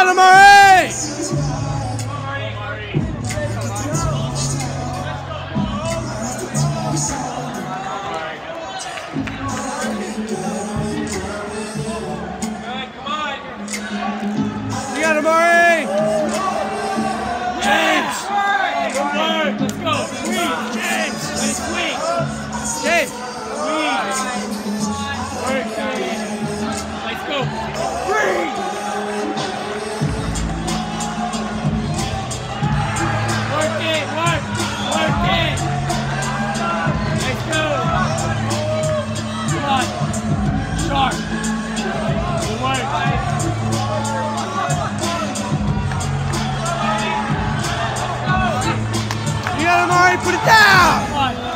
Shadow got him, Murray! James! Let's go! Amari, put it down!